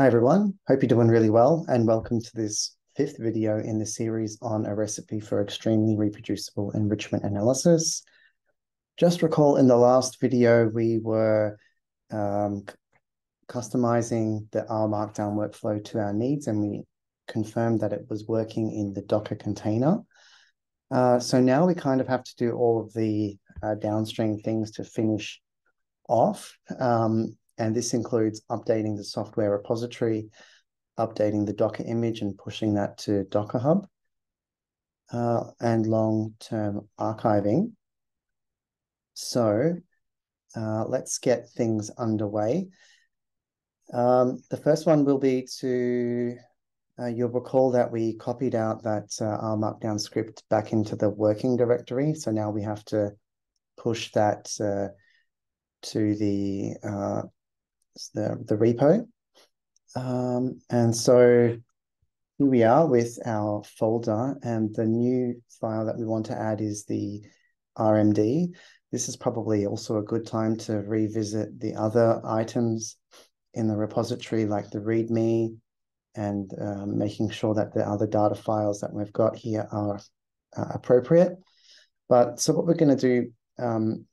Hi everyone, hope you're doing really well and welcome to this fifth video in the series on a recipe for extremely reproducible enrichment analysis. Just recall in the last video we were um, customizing the R Markdown workflow to our needs and we confirmed that it was working in the Docker container. Uh, so now we kind of have to do all of the uh, downstream things to finish off. Um, and this includes updating the software repository, updating the Docker image and pushing that to Docker Hub, uh, and long-term archiving. So uh, let's get things underway. Um, the first one will be to, uh, you'll recall that we copied out that uh, Markdown script back into the working directory. So now we have to push that uh, to the uh, the, the repo. Um, and so here we are with our folder and the new file that we want to add is the RMD. This is probably also a good time to revisit the other items in the repository like the README and um, making sure that the other data files that we've got here are uh, appropriate. But so what we're going to do um,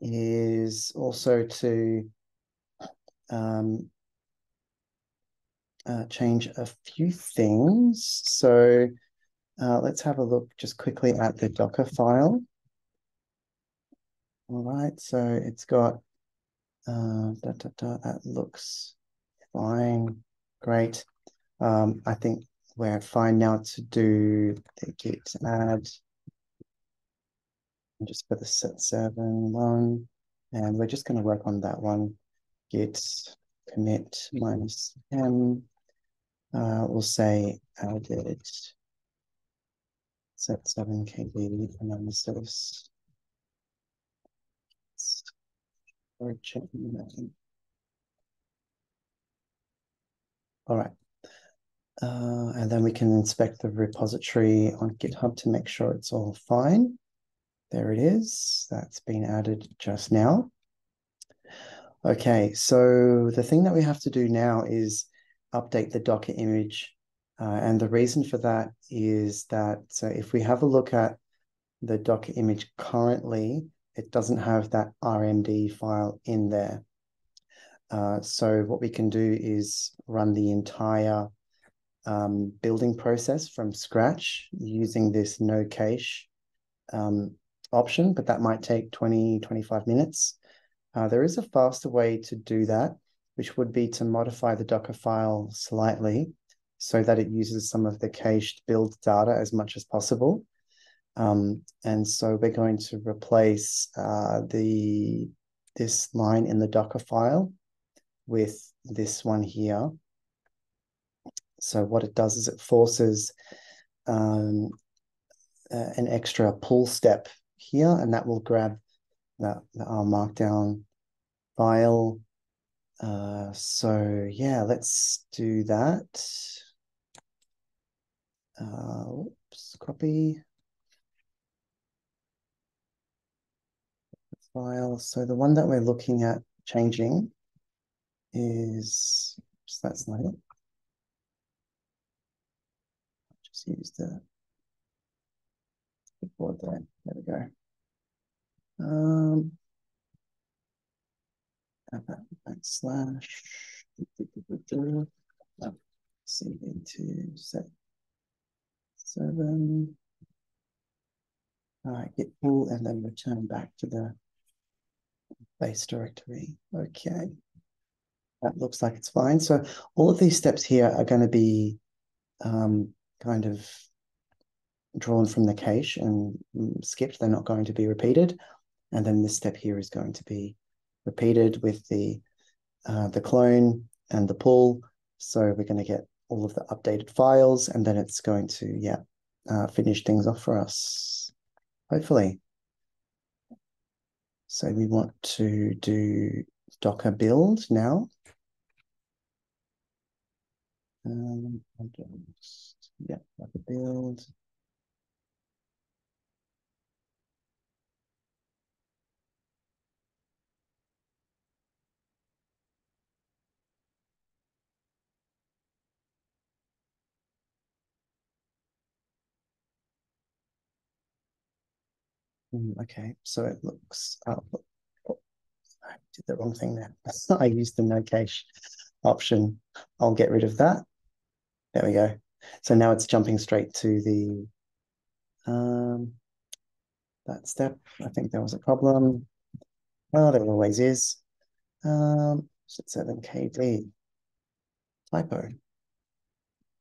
is also to um, uh, change a few things. So uh, let's have a look just quickly at the Docker file. All right, so it's got, uh, da, da, da, that looks fine, great. Um, I think we're fine now to do the git add just for the set seven one, and we're just going to work on that one git commit minus m. Uh, we'll say added set 7 KD analysis. Or that. All right. Uh, and then we can inspect the repository on GitHub to make sure it's all fine. There it is. That's been added just now. Okay, so the thing that we have to do now is update the Docker image. Uh, and the reason for that is that so if we have a look at the Docker image currently, it doesn't have that RMD file in there. Uh, so what we can do is run the entire um, building process from scratch using this no cache um, option, but that might take 20, 25 minutes. Uh, there is a faster way to do that, which would be to modify the Docker file slightly so that it uses some of the cached build data as much as possible. Um, and so we're going to replace uh, the this line in the Docker file with this one here. So what it does is it forces um, uh, an extra pull step here, and that will grab that, R markdown file. Uh, so yeah, let's do that. Uh, oops, copy file. So the one that we're looking at changing is, oops, that's not it. Just use the keyboard there. There we go. Um, backslash C into set seven. All right, git pull and then return back to the base directory. Okay. That looks like it's fine. So all of these steps here are going to be um, kind of drawn from the cache and skipped. They're not going to be repeated. And then this step here is going to be repeated with the uh, the clone and the pull. So we're going to get all of the updated files, and then it's going to yeah uh, finish things off for us, hopefully. So we want to do Docker build now. Um, yeah, Docker build. Mm, okay, so it looks, oh, I did the wrong thing there. I used the no cache option. I'll get rid of that. There we go. So now it's jumping straight to the um, that step. I think there was a problem. Well, there always is. Um, 7KD. Typo.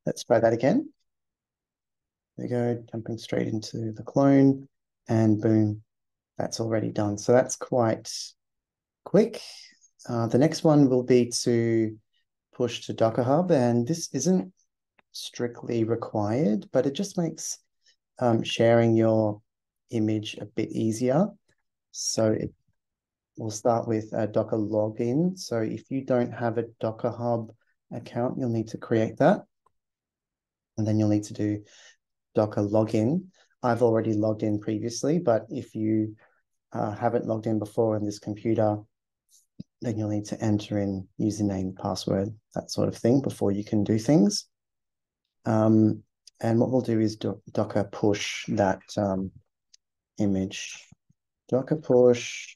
Let's try that again. There we go, jumping straight into the clone and boom, that's already done. So that's quite quick. Uh, the next one will be to push to Docker Hub, and this isn't strictly required, but it just makes um, sharing your image a bit easier. So it, we'll start with a Docker login. So if you don't have a Docker Hub account, you'll need to create that. And then you'll need to do Docker login. I've already logged in previously, but if you uh, haven't logged in before in this computer, then you'll need to enter in username, password, that sort of thing before you can do things. Um, and what we'll do is do Docker push that um, image. Docker push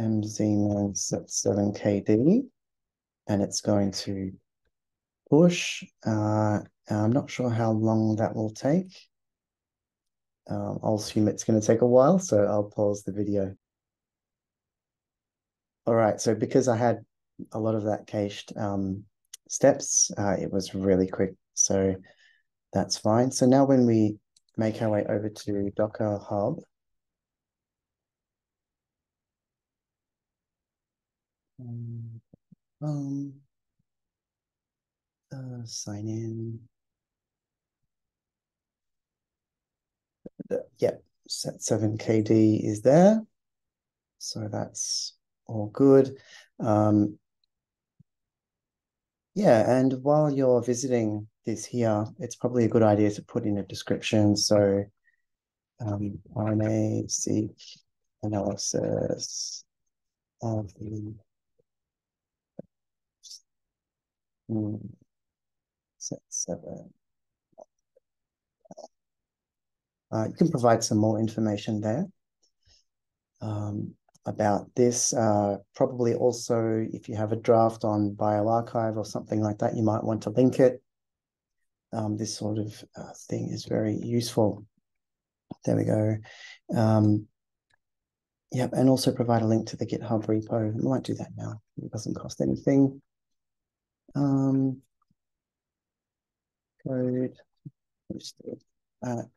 mzman7kd, and it's going to push. Uh, I'm not sure how long that will take. Um, I'll assume it's going to take a while, so I'll pause the video. All right, so because I had a lot of that cached um, steps, uh, it was really quick. So that's fine. So now when we make our way over to Docker Hub, um, um uh, sign in. Yeah, set 7KD is there. So that's all good. Um, yeah, and while you're visiting this here, it's probably a good idea to put in a description. So um, RNA seq analysis of the mm, set seven. Uh, you can provide some more information there um, about this. Uh, probably also, if you have a draft on bioRxiv or something like that, you might want to link it. Um, this sort of uh, thing is very useful. There we go. Um, yep, and also provide a link to the GitHub repo. I might do that now. It doesn't cost anything. Um, code, that.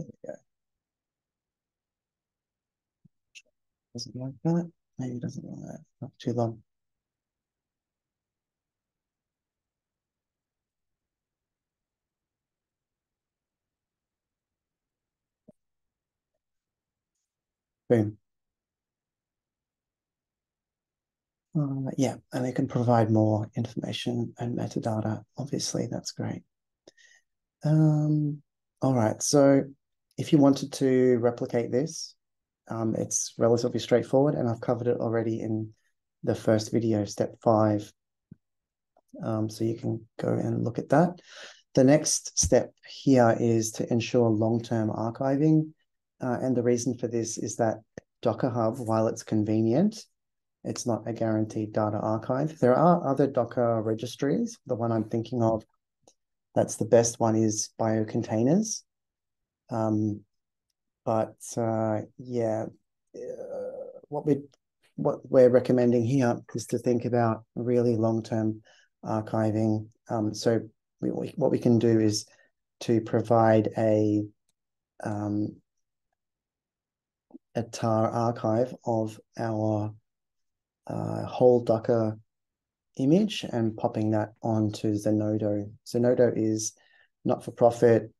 There we go. Doesn't like that. Maybe doesn't like that. Not too long. Boom. Uh, yeah, and they can provide more information and metadata. Obviously, that's great. Um, all right, so if you wanted to replicate this, um, it's relatively straightforward and I've covered it already in the first video, step five. Um, so you can go and look at that. The next step here is to ensure long-term archiving. Uh, and the reason for this is that Docker Hub, while it's convenient, it's not a guaranteed data archive. There are other Docker registries. The one I'm thinking of, that's the best one is Biocontainers. Um, but uh, yeah, uh, what we what we're recommending here is to think about really long term archiving. Um, so we, we, what we can do is to provide a um, a tar archive of our uh, whole Docker image and popping that onto Zenodo. Zenodo is not for profit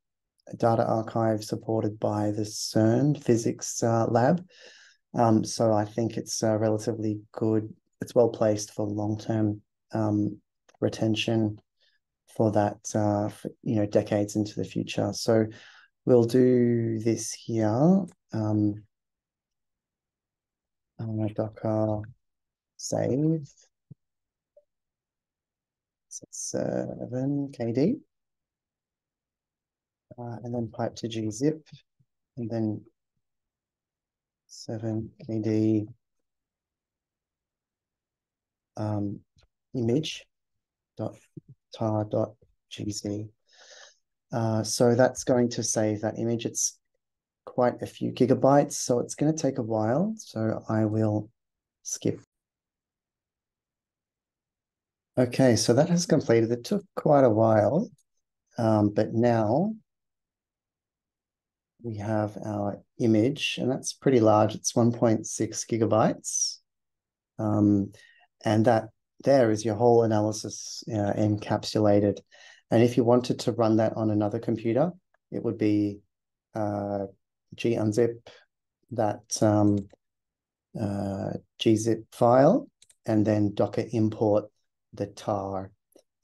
data archive supported by the CERN physics uh, lab. Um, so I think it's uh, relatively good. It's well placed for long term um, retention for that, uh, for, you know, decades into the future. So we'll do this here. Um, Docker save seven KD uh, and then pipe to gzip, and then seven KD um, image dot tar dot gz. Uh, so that's going to save that image. It's quite a few gigabytes, so it's going to take a while. So I will skip. Okay, so that has completed. It took quite a while, um, but now we have our image, and that's pretty large. It's 1.6 gigabytes. Um, and that there is your whole analysis uh, encapsulated. And if you wanted to run that on another computer, it would be uh, gunzip that um, uh, gzip file and then docker import the tar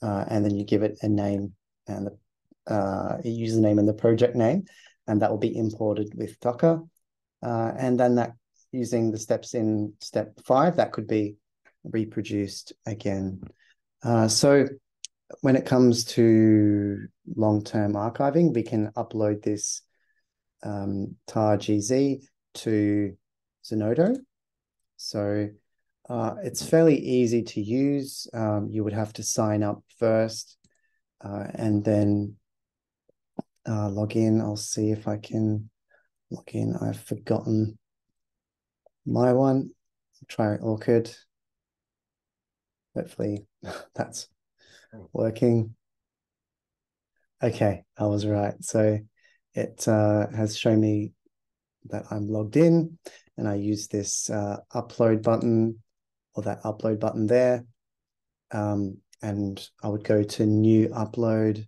uh, and then you give it a name and the uh, a username and the project name and that will be imported with docker. Uh, and then that using the steps in step five that could be reproduced again. Uh, so when it comes to long-term archiving we can upload this um, tar gz to zenodo. So uh, it's fairly easy to use. Um, you would have to sign up first uh, and then uh, log in. I'll see if I can log in. I've forgotten my one. Try ORCID. Hopefully that's working. Okay, I was right. So it uh, has shown me that I'm logged in and I use this uh, upload button or that upload button there. Um, and I would go to new upload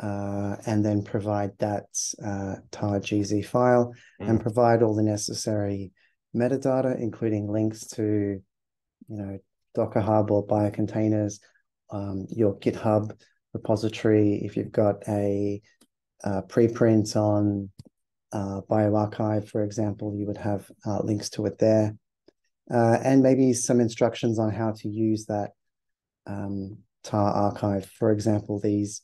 uh, and then provide that uh, tar.gz file mm. and provide all the necessary metadata, including links to, you know, Docker Hub or biocontainers, um, your GitHub repository. If you've got a, a preprint on uh, bioRxiv, for example, you would have uh, links to it there uh, and maybe some instructions on how to use that um, tar archive. For example, these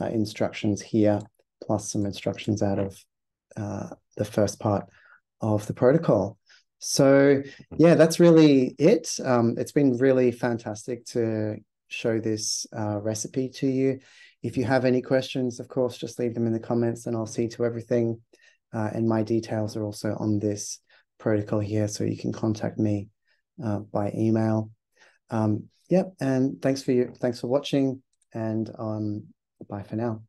uh, instructions here, plus some instructions out of uh, the first part of the protocol. So yeah, that's really it. Um, it's been really fantastic to show this uh, recipe to you. If you have any questions, of course, just leave them in the comments and I'll see to everything. Uh, and my details are also on this protocol here, so you can contact me uh, by email. Um, yep, and thanks for you. Thanks for watching, and um, bye for now.